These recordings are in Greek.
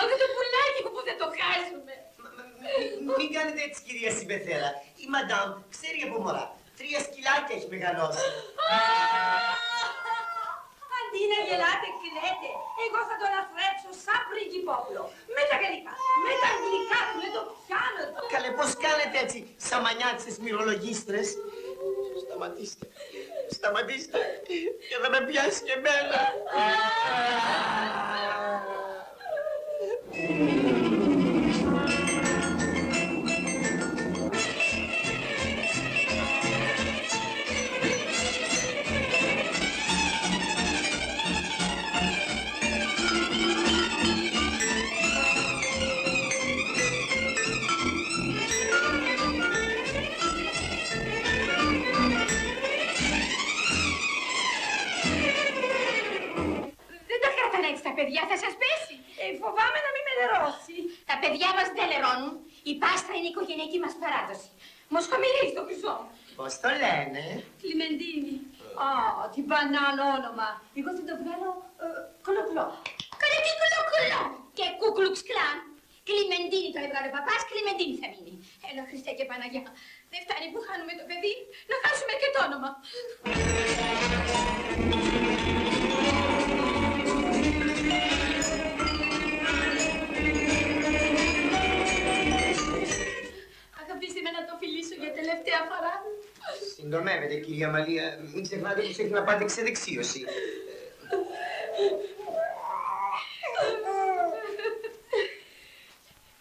Αυτό το πουλάκι μου που δεν το χάσουμε. Μην κάνετε έτσι, κυρία Συμπεθέρα. Η μαντάμ ξέρει από μωρά. Τρία σκυλάκια έχει μεγαλώσει. Αντί να γελάτε, κλαίτε. Εγώ θα το αναθρέψω σαν πριγκυπόπλο. Με τα γαλλικά, με τα αγγλικά του, με το πιάνο του. Καλέ, πώς κάνετε έτσι, σαμανιάτσες μυρολογίστρες. Σταματήστε. Σταματήστε. Και θα με πιάσει και εμένα. Δεν τα κρατάνε έτσι τα παιδιά, θα σας πέσει. Ε, φοβάμαι να μην με λερώσει. Τα παιδιά μας δεν λερώνουν. Η πάστα είναι η οικογενειακή μας παράδοση. Μοσχομυρίζει το χρυσό. Πώς το λένε; Κλιμεντίνη. Α, τι μπανάλο όνομα. Εγώ θα το βγάλω ε, κολοκλό. Καλέ τι κολοκλό. Και κούκλουξ κλάν. Κλιμεντίνη το έβγαλε ο παπάς, Κλιμεντίνη θα μείνει. Έλα Χριστέ και Παναγιά. Δεν φτάνει που χάνουμε το παιδί, να χάσουμε και το όνομα. Τελευταία φορά. Συντομεύετε, κυρία Μαλία. Μην ξεχνάτε πως έχει να πάτε ξεδεξίωση.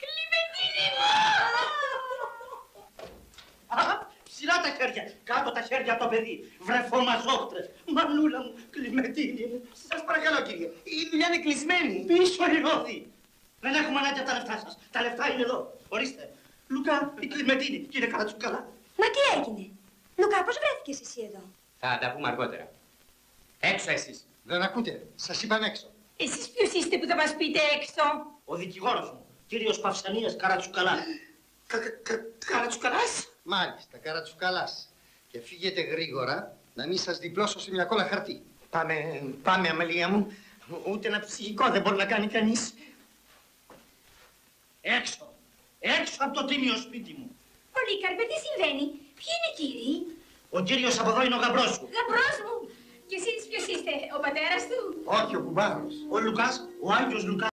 Κλιμεντίνη μου! Α, ψηλά τα χέρια, κάτω τα χέρια από το παιδί. Βρεφομαζόχτρες, μανούλα μου, κλιμετίνη μου. Σας παρακαλώ, κύριε. Η δουλειά είναι κλεισμένη. Πίσω η ρόδη. Δεν έχουμε ανάγκη από τα λεφτά σας. Τα λεφτά είναι εδώ. Ορίστε. Λουκά, η κλιμετίνη, κύριε Καρατσουκαλά. Μα τι έγινε; Λουκά, πώς βρέθηκες εσύ εδώ. Θα τα πούμε αργότερα. Έξω εσείς. Δεν ακούτε; Σας είπαν έξω. Εσείς ποιος είστε που θα μας πείτε έξω; Ο δικηγόρος μου, κύριος Παυσανίας Καρατσουκαλάς. Καρατσουκαλάς; Μάλιστα, καρατσουκαλάς. Και φύγετε γρήγορα να μην σας διπλώσω σε μια κόλλα χαρτί. Πάμε, πάμε, Αμαλία μου. Ούτε ένα ψυχικό δεν μπορεί να κάνει κανείς. Έξω. Έξω από το τίμιο σπίτι μου. Πολύκαρπε, τι συμβαίνει; Ποιοι είναι οι κύριοι; Ο κύριος από εδώ είναι ο γαμπρός σου. Γαμπρός μου. Και εσείς ποιος είστε, ο πατέρας του; Όχι, ο κουμπάρος. Ο Λουκάς, ο Άγιος Λουκάς